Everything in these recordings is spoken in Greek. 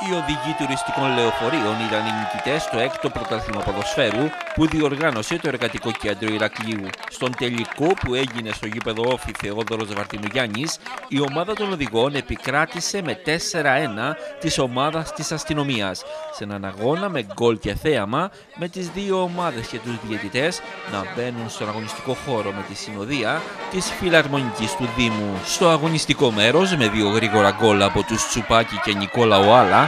Οι οδηγοί τουριστικών λεωφορείων ήταν οι νικητές στο έκτο πρωτάθλημα ποδοσφαίρου που διοργάνωσε το Εργατικό Κέντρο Ηρακλείου. Στον τελικό που έγινε στο γήπεδο Όφη Θεόδωρος Βαρτινογιάννη, η ομάδα των οδηγών επικράτησε με 4-1 της ομάδας της αστυνομίας. Σε έναν αγώνα με γκολ και θέαμα, με τις δύο ομάδες και τους διαιτητές να μπαίνουν στον αγωνιστικό χώρο με τη συνοδεία της φιλαρμονικής του Δήμου. Στο αγωνιστικό μέρος, με δύο γρήγορα γκολ από τους Τσουπάκη και Νικόλα Οάλα,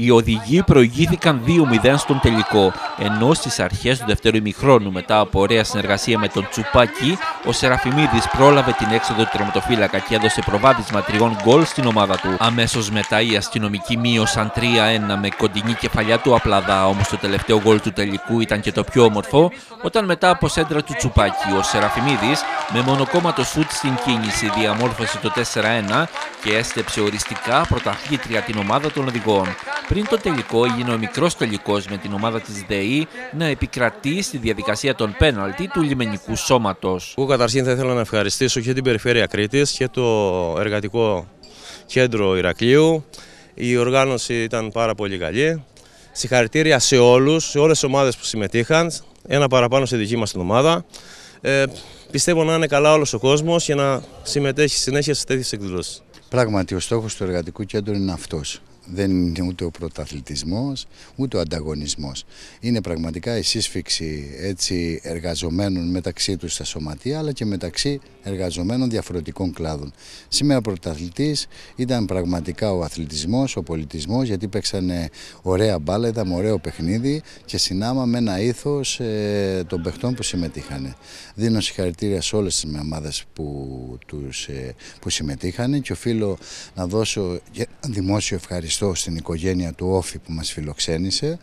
οι οδηγοί προηγήθηκαν 2-0 στον τελικό, ενώ στις αρχές του δεύτερου ημιχρόνου, μετά από ωραία συνεργασία με τον Τσουπάκη, ο Σεραφιμίδη πρόλαβε την έξοδο του τερματοφύλακα και έδωσε προβάδισμα τριών γκολ στην ομάδα του. Αμέσως μετά οι αστυνομικοί μείωσαν 3-1 με κοντινή κεφαλιά του Απλαδά, όμως το τελευταίο γκολ του τελικού ήταν και το πιο όμορφο, όταν μετά από σέντρα του Τσουπάκη, ο Σεραφιμίδη με μονοκόμματο σουτ στην κίνηση διαμόρφωσε το 4-1 και έστεψε οριστικά πρωταθλήτρια την ομάδα των οδηγών. Πριν το τελικό έγινε ο μικρός τελικός με την ομάδα της ΔΕΗ να επικρατεί στη διαδικασία των πέναλτι του λιμενικού σώματος. Εγώ καταρχήν θα ήθελα να ευχαριστήσω και την Περιφέρεια Κρήτης και το Εργατικό Κέντρο Ηρακλείου. Η οργάνωση ήταν πάρα πολύ καλή. Συγχαρητήρια σε όλους, σε όλες τις ομάδες που συμμετείχαν. Ένα παραπάνω στη δική μας την ομάδα. Ε, πιστεύω να είναι καλά όλος ο κόσμος για να συμμετέχει συνέχεια σε τέτοιες εκδηλώσεις. Πράγματι, ο στόχος του Εργατικού Κέντρου είναι αυτός δεν είναι ούτε ο πρωταθλητισμός ούτε ο ανταγωνισμός. Είναι πραγματικά η σύσφυξη έτσι εργαζομένων μεταξύ τους στα σωματεία αλλά και μεταξύ εργαζομένων διαφορετικών κλάδων. Σήμερα πρωταθλητής ήταν πραγματικά ο αθλητισμός, ο πολιτισμός γιατί παίξανε ωραία μπάλα, είδαμε ωραίο παιχνίδι και συνάμα με ένα ήθος ε, των παιχτών που συμμετείχαν. Δίνω συγχαρητήρια σε όλες τις ομάδες που, τους, ε, που συμμετείχαν και οφείλω να δώσω δημόσιο ευχαριστώ ευχαριστώ στην οικογένεια του Όφη που μας φιλοξένησε,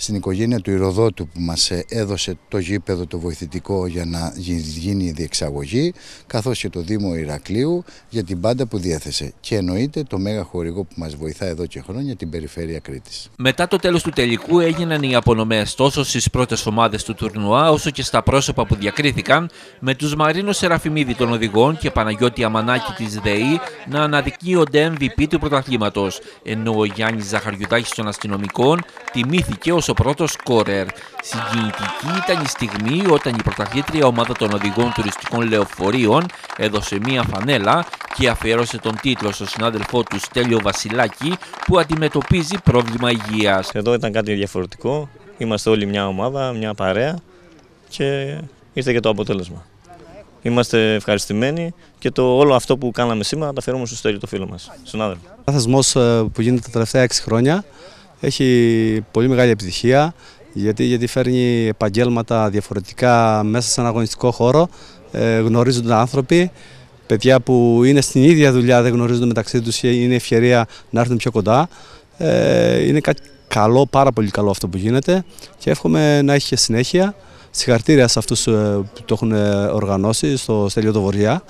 στην οικογένεια του Ηροδότου που μας έδωσε το γήπεδο το βοηθητικό για να γίνει η διεξαγωγή, καθώς και το Δήμο Ηρακλείου για την πάντα που διέθεσε. Και εννοείται το μέγα χορηγό που μας βοηθά εδώ και χρόνια, την Περιφέρεια Κρήτης. Μετά το τέλος του τελικού έγιναν οι απονομές τόσο στις πρώτες ομάδες του τουρνουά όσο και στα πρόσωπα που διακρίθηκαν με τους Μαρίνο Σεραφιμίδη των οδηγών και Παναγιώτη Αμανάκη της ΔΕΗ να αναδεικνύονται MVP του πρωταθλήματος, ενώ ο Γιάννης Ζαχαριουτάκη των αστυνομικών τιμήθηκε ως ο πρώτος σκόρερ. Συγκινητική ήταν η στιγμή όταν η πρωταθλήτρια ομάδα των οδηγών τουριστικών λεωφορείων έδωσε μία φανέλα και αφιέρωσε τον τίτλο στο συνάδελφό του Στέλιο Βασιλάκη που αντιμετωπίζει πρόβλημα υγείας. Εδώ ήταν κάτι διαφορετικό. Είμαστε όλοι μια ομάδα, μια παρέα και ήρθε και το αποτέλεσμα. Είμαστε ευχαριστημένοι και το όλο αυτό που κάναμε σήμερα τα φέρουμε στο Στέλιο το φίλο μας, στον άδελφο. Ο θεσμός ε, που γίνεται τα τελευταία 6 χρόνια έχει πολύ μεγάλη επιτυχία γιατί, γιατί φέρνει επαγγέλματα διαφορετικά μέσα σε ένα αγωνιστικό χώρο, ε, γνωρίζονται άνθρωποι, παιδιά που είναι στην ίδια δουλειά δεν γνωρίζονται μεταξύ τους και είναι ευκαιρία να έρθουν πιο κοντά. Ε, είναι κάτι καλό, πάρα πολύ καλό αυτό που γίνεται και εύχομαι να έχει και συνέχεια. Συγχαρητήρια σε αυτούς ε, που το έχουν ε, οργανώσει στο Στέλιο το Βοριά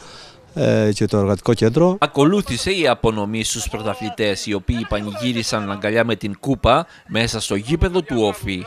ε, και το εργατικό κέντρο. Ακολούθησε η απονομή στους πρωταθλητές οι οποίοι πανηγύρισαν αγκαλιά με την κούπα μέσα στο γήπεδο του Όφη.